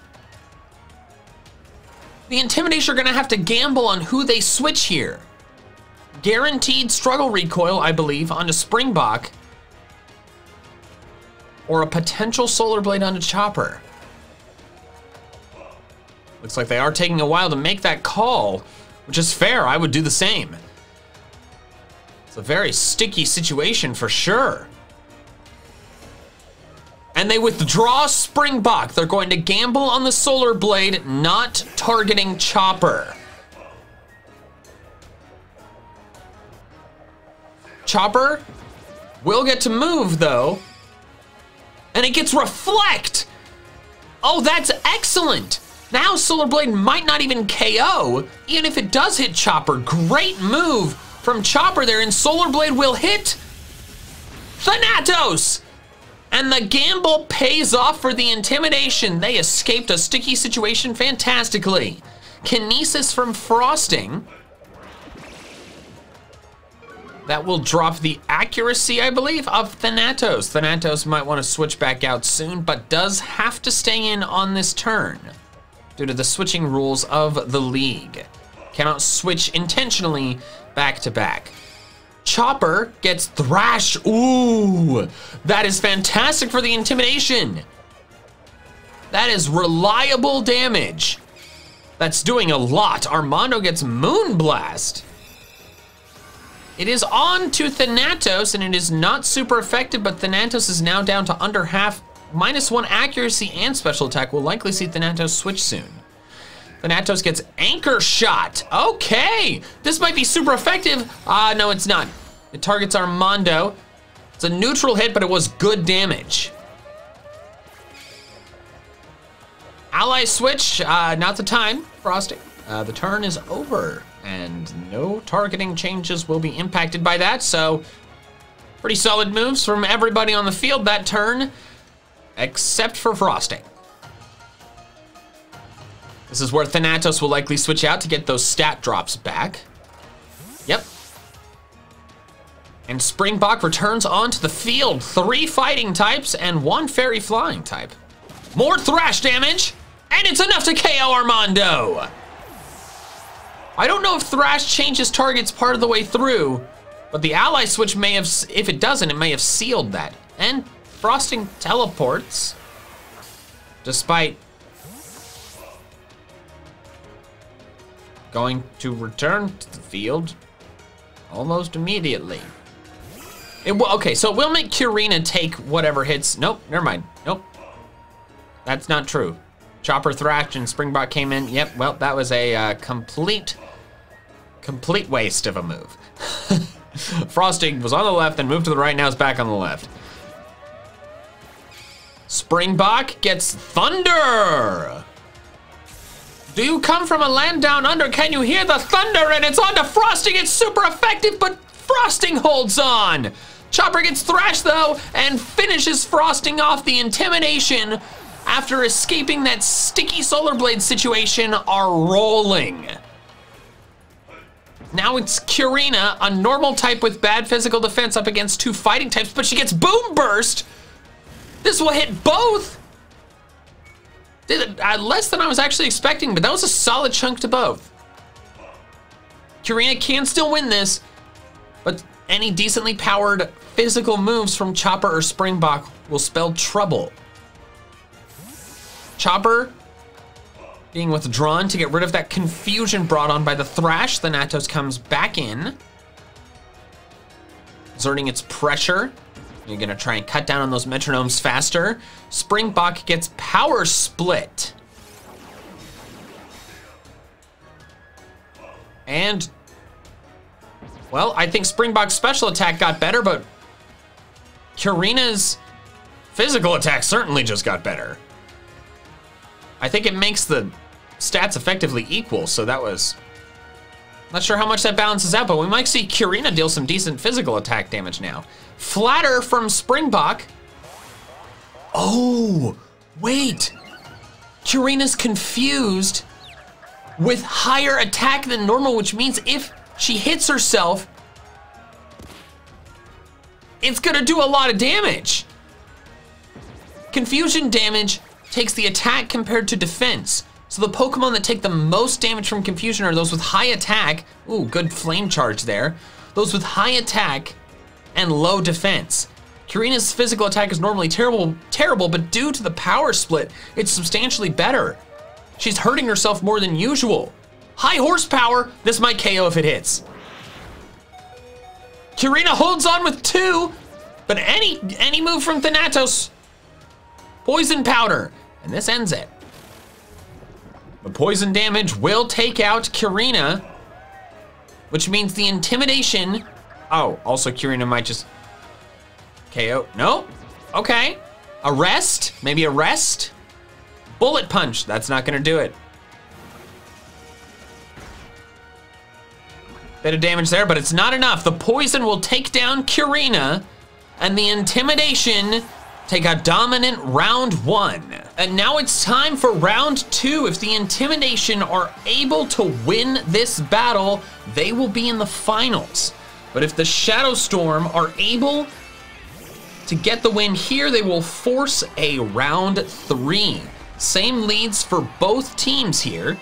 The Intimidation are gonna have to gamble on who they switch here. Guaranteed struggle recoil, I believe, onto Springbok. Or a potential Solar Blade onto Chopper. Looks like they are taking a while to make that call, which is fair, I would do the same. It's a very sticky situation for sure and they withdraw Springbok. They're going to gamble on the Solar Blade, not targeting Chopper. Chopper will get to move though, and it gets Reflect. Oh, that's excellent. Now Solar Blade might not even KO, even if it does hit Chopper. Great move from Chopper there, and Solar Blade will hit Thanatos. And the gamble pays off for the intimidation. They escaped a sticky situation fantastically. Kinesis from Frosting. That will drop the accuracy, I believe, of Thanatos. Thanatos might want to switch back out soon, but does have to stay in on this turn due to the switching rules of the league. Cannot switch intentionally back to back. Chopper gets Thrash. Ooh, that is fantastic for the intimidation. That is reliable damage. That's doing a lot. Armando gets Moonblast. It is on to Thanatos, and it is not super effective, but Thanatos is now down to under half. Minus one accuracy and special attack. We'll likely see Thanatos switch soon. Thanatos gets Anchor Shot. Okay, this might be super effective. Ah, uh, no, it's not. It targets Armando. It's a neutral hit, but it was good damage. Ally switch, uh, not the time, Frosting. Uh, the turn is over, and no targeting changes will be impacted by that, so pretty solid moves from everybody on the field that turn, except for Frosting. This is where Thanatos will likely switch out to get those stat drops back. Yep. And Springbok returns onto the field. Three fighting types and one fairy flying type. More thrash damage, and it's enough to KO Armando. I don't know if thrash changes targets part of the way through, but the ally switch may have, if it doesn't, it may have sealed that. And Frosting teleports, despite going to return to the field almost immediately. It okay, so it will make Purina take whatever hits. Nope, never mind. Nope. That's not true. Chopper Thrash and Springbok came in. Yep, well, that was a uh, complete, complete waste of a move. [laughs] Frosting was on the left, then moved to the right, now it's back on the left. Springbok gets Thunder. Do you come from a land down under? Can you hear the thunder? And it's on to Frosting. It's super effective, but Frosting holds on. Chopper gets thrashed though and finishes Frosting off the intimidation after escaping that sticky solar blade situation are rolling. Now it's Kurina, a normal type with bad physical defense up against two fighting types, but she gets Boom Burst. This will hit both. Did uh, less than I was actually expecting, but that was a solid chunk to both. Kurina can still win this, but any decently powered physical moves from Chopper or Springbok will spell trouble. Chopper being withdrawn to get rid of that confusion brought on by the Thrash. Thanatos comes back in, exerting its pressure. You're gonna try and cut down on those metronomes faster. Springbok gets power split. And, well, I think Springbok's special attack got better, but Kurina's physical attack certainly just got better. I think it makes the stats effectively equal, so that was... Not sure how much that balances out, but we might see Kurina deal some decent physical attack damage now. Flatter from Springbok. Oh, wait. Kurina's confused with higher attack than normal, which means if she hits herself, it's gonna do a lot of damage. Confusion damage takes the attack compared to defense. So the Pokemon that take the most damage from confusion are those with high attack. Ooh, good flame charge there. Those with high attack and low defense. Kurina's physical attack is normally terrible, terrible, but due to the power split, it's substantially better. She's hurting herself more than usual. High horsepower, this might KO if it hits. Kurina holds on with two, but any any move from Thanatos, poison powder, and this ends it. The poison damage will take out Kurina, which means the intimidation. Oh, also Kurina might just KO. No? Okay. Arrest? Maybe arrest? Bullet punch. That's not gonna do it. Bit of damage there, but it's not enough. The poison will take down Kurina, and the intimidation take a dominant round one. And now it's time for round two. If the Intimidation are able to win this battle, they will be in the finals. But if the Shadow Storm are able to get the win here, they will force a round three. Same leads for both teams here.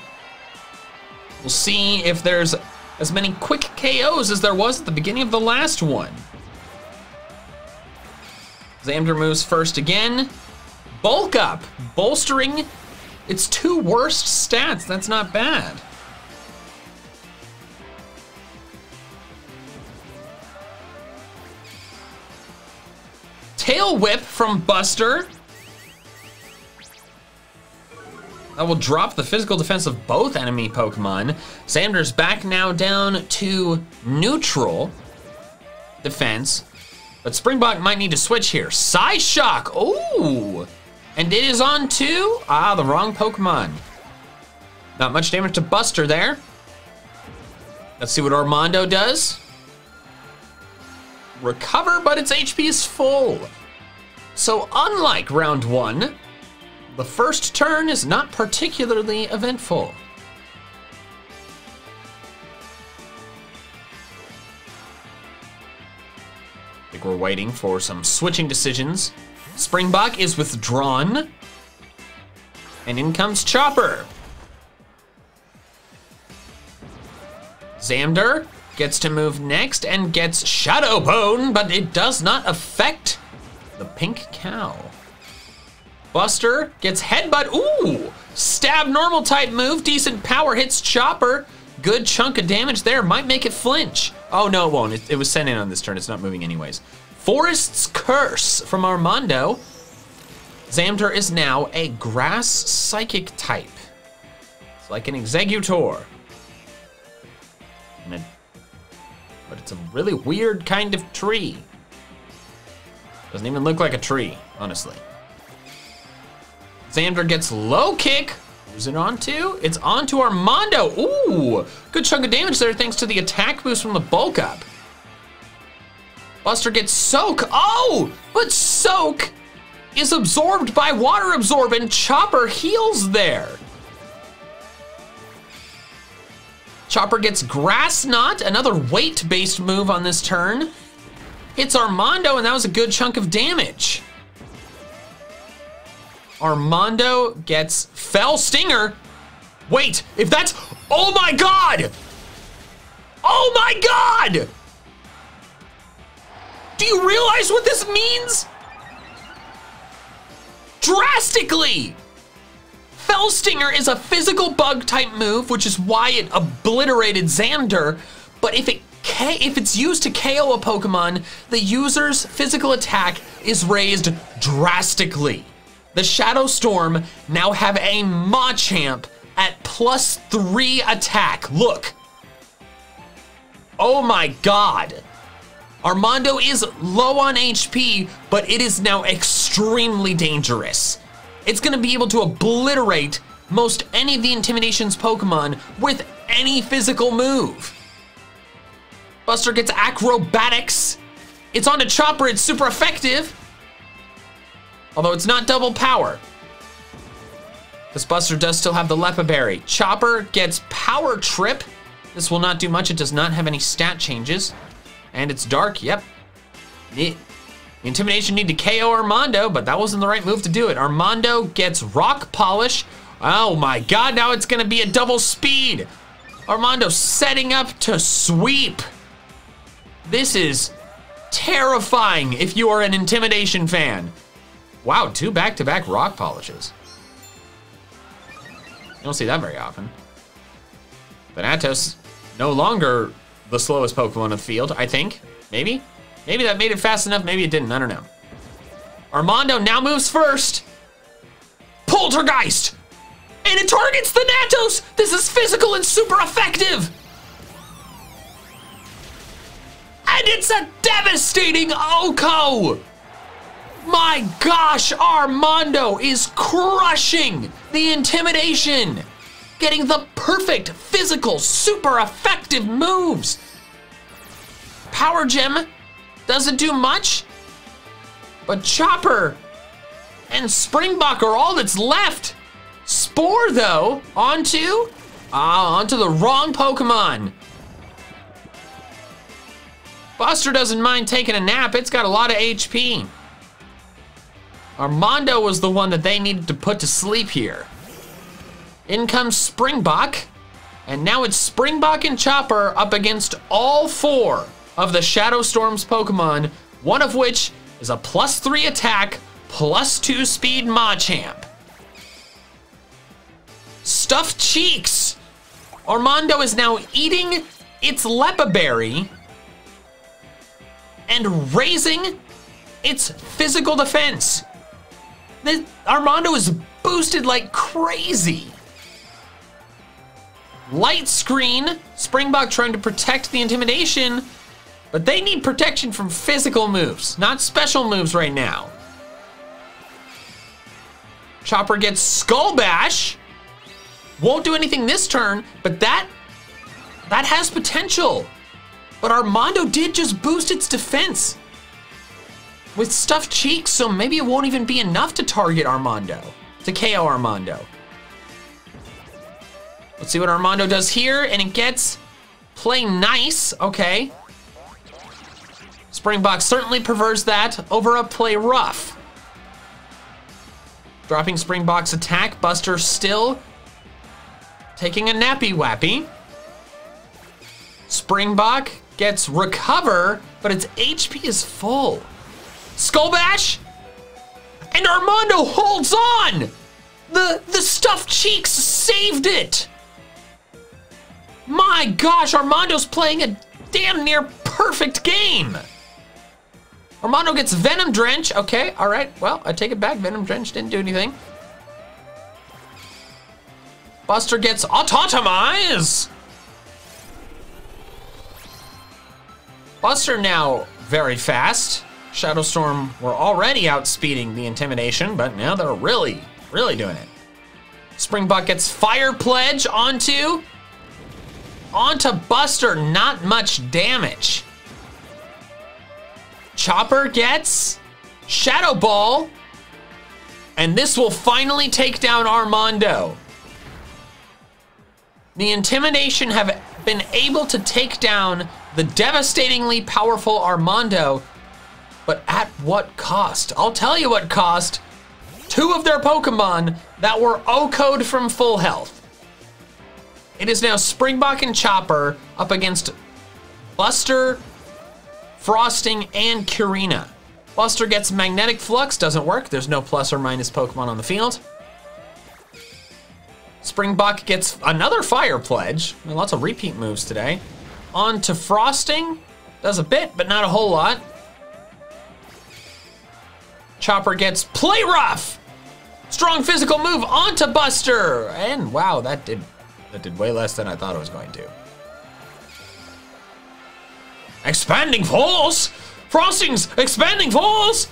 We'll see if there's as many quick KOs as there was at the beginning of the last one. Xander moves first again. Bulk up, bolstering its two worst stats. That's not bad. Tail Whip from Buster. That will drop the physical defense of both enemy Pokemon. Xander's back now down to neutral defense. But Springbok might need to switch here. Psyshock, ooh. And it is on to, ah, the wrong Pokemon. Not much damage to Buster there. Let's see what Armando does. Recover, but its HP is full. So unlike round one, the first turn is not particularly eventful. I think we're waiting for some switching decisions. Springbok is withdrawn. And in comes Chopper. Xander gets to move next and gets Shadow Bone, but it does not affect the pink cow. Buster gets Headbutt. Ooh! Stab normal type move. Decent power hits Chopper. Good chunk of damage there. Might make it flinch. Oh, no, it won't. It, it was sent in on this turn. It's not moving anyways. Forest's Curse from Armando. Xander is now a grass psychic type. It's like an Exeggutor. It, but it's a really weird kind of tree. Doesn't even look like a tree, honestly. Xander gets low kick. Who's it onto? It's onto Armando. Ooh, good chunk of damage there thanks to the attack boost from the bulk up. Buster gets soak. Oh, but soak is absorbed by water absorb and Chopper heals there. Chopper gets Grass Knot, another weight-based move on this turn. Hits Armando, and that was a good chunk of damage. Armando gets Fell Stinger. Wait, if that's, oh my God! Oh my God! Do you realize what this means? Drastically! Fell Stinger is a physical bug type move, which is why it obliterated Xander. But if it if it's used to KO a Pokemon, the user's physical attack is raised drastically. The Shadow Storm now have a Machamp at plus three attack. Look. Oh my god. Armando is low on HP, but it is now extremely dangerous. It's gonna be able to obliterate most any of the Intimidation's Pokemon with any physical move. Buster gets acrobatics. It's on a chopper, it's super effective. Although it's not double power. This Buster does still have the Leppa Berry. Chopper gets power trip. This will not do much, it does not have any stat changes. And it's dark, yep. It, Intimidation need to KO Armando, but that wasn't the right move to do it. Armando gets Rock Polish. Oh my god, now it's gonna be a double speed. Armando setting up to sweep. This is terrifying if you are an Intimidation fan. Wow, two back-to-back -back Rock Polishes. You don't see that very often. But Atos, no longer the slowest Pokemon in the field, I think. Maybe? Maybe that made it fast enough, maybe it didn't, I don't know. Armando now moves first. Poltergeist! And it targets Thanatos! This is physical and super effective! And it's a devastating OHKO! My gosh, Armando is crushing the intimidation! Getting the perfect physical, super effective moves! Power Gem doesn't do much. But Chopper and Springbok are all that's left. Spore, though, onto, ah, onto the wrong Pokemon. Buster doesn't mind taking a nap. It's got a lot of HP. Armando was the one that they needed to put to sleep here. In comes Springbok, and now it's Springbok and Chopper up against all four of the Shadow Storm's Pokemon, one of which is a plus three attack, plus two speed Machamp. Stuffed Cheeks! Armando is now eating its Leppa Berry and raising its physical defense. The, Armando is boosted like crazy. Light Screen, Springbok trying to protect the intimidation, but they need protection from physical moves, not special moves right now. Chopper gets Skull Bash. Won't do anything this turn, but that, that has potential. But Armando did just boost its defense with stuffed cheeks, so maybe it won't even be enough to target Armando, to KO Armando. Let's see what Armando does here, and it gets play nice, okay. Springbok certainly prefers that over a play rough. Dropping Springbok's attack, Buster still taking a nappy wappy. Springbok gets recover, but its HP is full. Skull Bash! And Armando holds on! The, the stuffed cheeks saved it! My gosh, Armando's playing a damn near perfect game! Armando gets Venom Drench. Okay, all right. Well, I take it back. Venom Drench didn't do anything. Buster gets Autotomize. Buster now very fast. Shadow Storm were already outspeeding the Intimidation, but now they're really Really doing it. Springbok gets Fire Pledge onto... Onto Buster, not much damage. Chopper gets Shadow Ball. And this will finally take down Armando. The Intimidation have been able to take down the devastatingly powerful Armando, but at what cost? I'll tell you what cost. Two of their Pokemon that were O-code from full health. It is now Springbok and Chopper up against Buster, Frosting, and Kurina. Buster gets Magnetic Flux, doesn't work. There's no plus or minus Pokemon on the field. Springbok gets another Fire Pledge. Lots of repeat moves today. On to Frosting. Does a bit, but not a whole lot. Chopper gets Play Rough. Strong physical move onto Buster. And wow, that did that did way less than I thought it was going to. Expanding Force! Frosting's Expanding Force!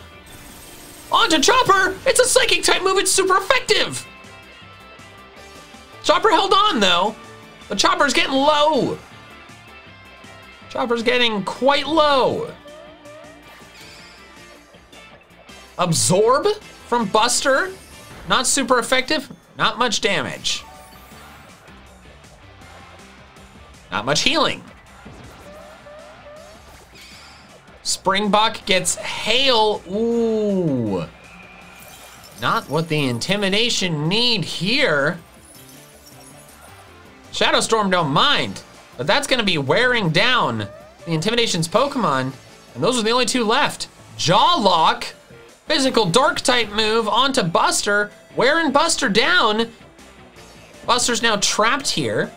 Onto Chopper! It's a Psychic type move, it's super effective! Chopper held on though. The Chopper's getting low. Chopper's getting quite low. Absorb from Buster. Not super effective, not much damage. Not much healing. Springbok gets Hail. Ooh. Not what the Intimidation need here. Shadow Storm don't mind, but that's gonna be wearing down the Intimidation's Pokemon, and those are the only two left. Jaw Lock, physical Dark type move onto Buster, wearing Buster down. Buster's now trapped here.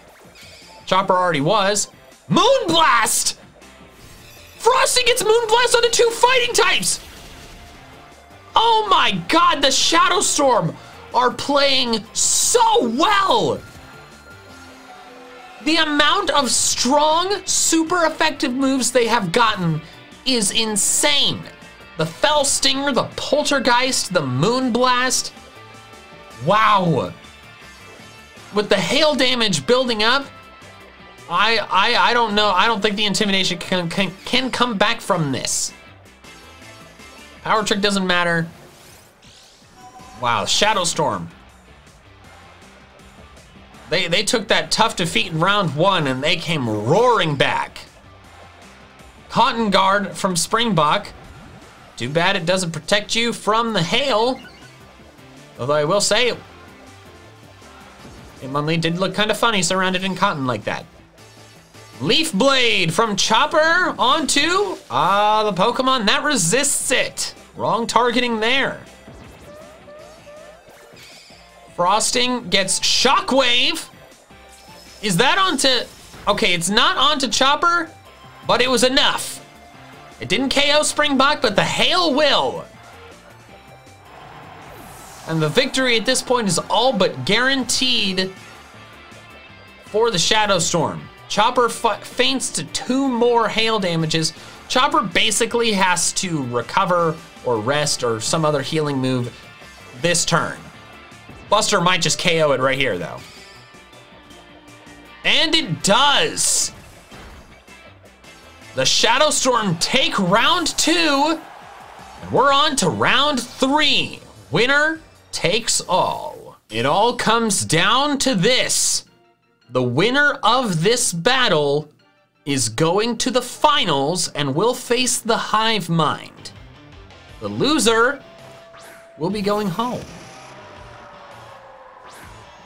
Chopper already was. Moonblast! Frosty gets Moonblast onto two fighting types! Oh my god, the Shadow Storm are playing so well! The amount of strong, super effective moves they have gotten is insane. The Fell Stinger, the Poltergeist, the Moonblast. Wow. With the hail damage building up, I, I, I don't know. I don't think the Intimidation can, can, can come back from this. Power Trick doesn't matter. Wow, Shadow Storm. They, they took that tough defeat in round one and they came roaring back. Cotton Guard from Springbok. Too bad it doesn't protect you from the hail. Although I will say, Hitmonlee did look kind of funny surrounded in cotton like that. Leaf Blade from Chopper onto, ah, uh, the Pokemon that resists it. Wrong targeting there. Frosting gets Shockwave. Is that onto, okay, it's not onto Chopper, but it was enough. It didn't KO Springbok, but the Hail will. And the victory at this point is all but guaranteed for the Shadow Storm. Chopper faints to two more hail damages. Chopper basically has to recover or rest or some other healing move this turn. Buster might just KO it right here, though. And it does! The Shadow Storm take round two, and we're on to round three. Winner takes all. It all comes down to this. The winner of this battle is going to the finals and will face the Hive Mind. The loser will be going home.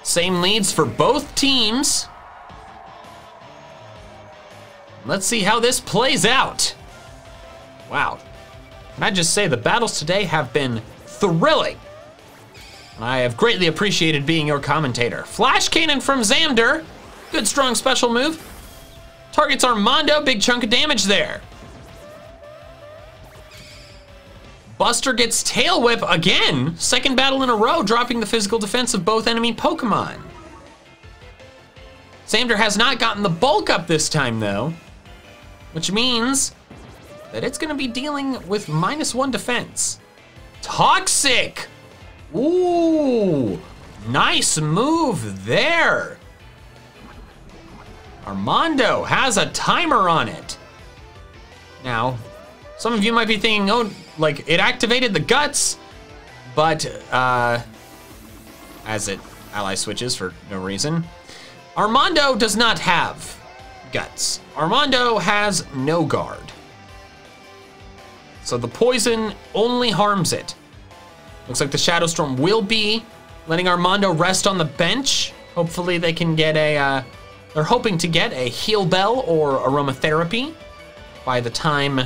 Same leads for both teams. Let's see how this plays out. Wow. Can I just say the battles today have been thrilling. I have greatly appreciated being your commentator. Flash Cannon from Xander. Good strong special move. Targets Armando, big chunk of damage there. Buster gets Tail Whip again, second battle in a row, dropping the physical defense of both enemy Pokemon. Xander has not gotten the bulk up this time though, which means that it's gonna be dealing with minus one defense. Toxic Ooh, nice move there. Armando has a timer on it. Now, some of you might be thinking, oh, like it activated the guts, but uh, as it ally switches for no reason, Armando does not have guts. Armando has no guard. So the poison only harms it. Looks like the Shadow Storm will be letting Armando rest on the bench. Hopefully they can get a, uh, they're hoping to get a heal bell or aromatherapy by the time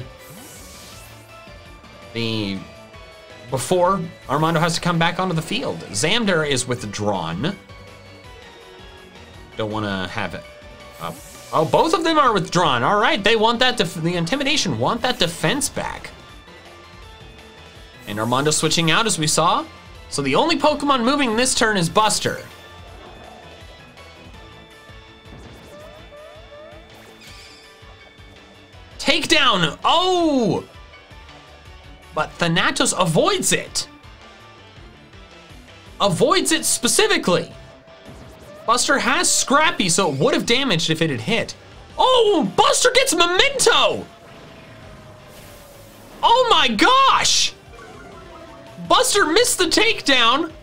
the, before Armando has to come back onto the field. Xander is withdrawn. Don't want to have it. Uh, oh, both of them are withdrawn. All right, they want that, the intimidation, want that defense back. And Armando switching out as we saw. So the only Pokemon moving this turn is Buster. Takedown, oh! But Thanatos avoids it. Avoids it specifically. Buster has Scrappy, so it would have damaged if it had hit. Oh, Buster gets Memento! Oh my gosh! Buster missed the takedown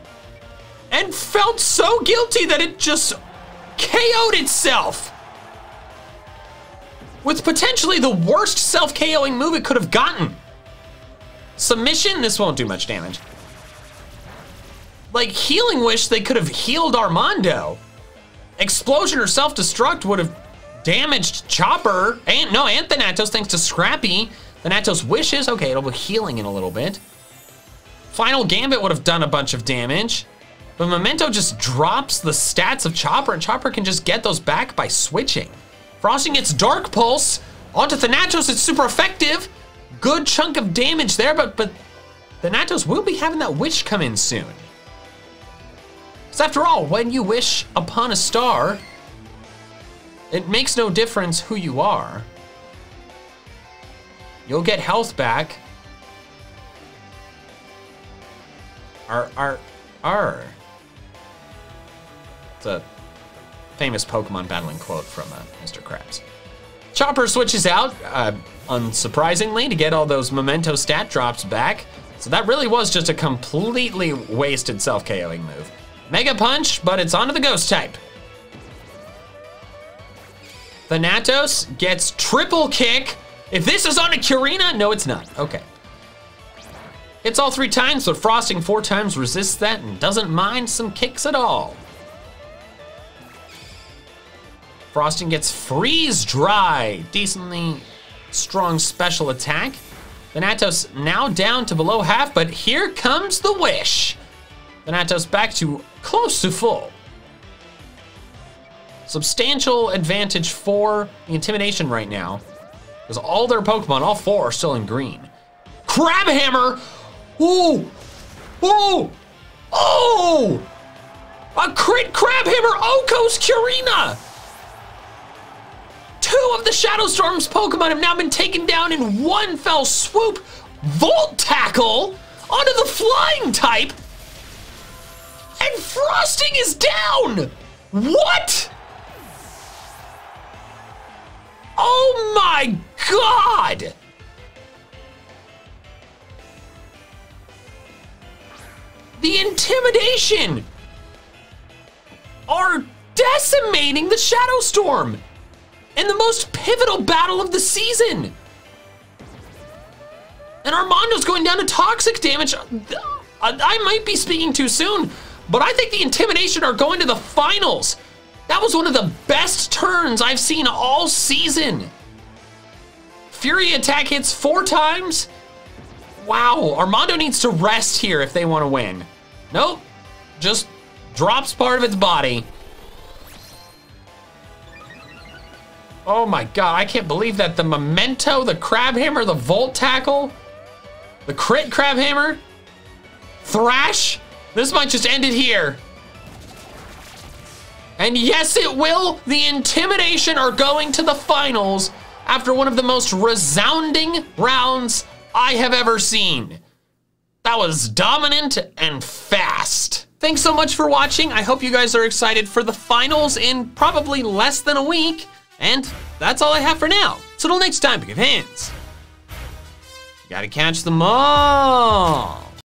and felt so guilty that it just KO'd itself. With potentially the worst self-KOing move it could have gotten. Submission, this won't do much damage. Like Healing Wish, they could have healed Armando. Explosion or self-destruct would have damaged Chopper. And no, and Thanatos thanks to Scrappy. Thanatos wishes, okay, it'll be healing in a little bit. Final Gambit would have done a bunch of damage. But Memento just drops the stats of Chopper, and Chopper can just get those back by switching. Frosting gets Dark Pulse. Onto Thanatos, it's super effective. Good chunk of damage there, but, but Thanatos will be having that Wish come in soon. After all, when you wish upon a star, it makes no difference who you are. You'll get health back, R R R. It's a famous Pokemon battling quote from uh, Mr. Krabs. Chopper switches out, uh, unsurprisingly, to get all those memento stat drops back. So that really was just a completely wasted self-KOing move. Mega Punch, but it's onto the Ghost type. Thanatos gets triple kick. If this is on a Korrina, no it's not, okay. It's all three times, but Frosting four times resists that and doesn't mind some kicks at all. Frosting gets Freeze Dry, decently strong special attack. Thanatos now down to below half, but here comes the Wish. Thanatos back to close to full. Substantial advantage for the Intimidation right now, because all their Pokemon, all four, are still in green. Crabhammer Ooh! Ooh! Oh! A crit Crabhammer OHKOs Korrina! Two of the Shadow Storm's Pokemon have now been taken down in one fell swoop. Volt Tackle onto the flying type. And Frosting is down! What? Oh my god! the intimidation are decimating the Shadow Storm in the most pivotal battle of the season. And Armando's going down to toxic damage. I might be speaking too soon, but I think the Intimidation are going to the finals. That was one of the best turns I've seen all season. Fury attack hits four times, Wow, Armando needs to rest here if they want to win. Nope, just drops part of its body. Oh my god, I can't believe that the Memento, the Crabhammer, the Volt Tackle, the Crit Crabhammer, Thrash, this might just end it here. And yes, it will. The Intimidation are going to the finals after one of the most resounding rounds I have ever seen. That was dominant and fast. Thanks so much for watching. I hope you guys are excited for the finals in probably less than a week. And that's all I have for now. So till next time, up hands. Gotta catch them all.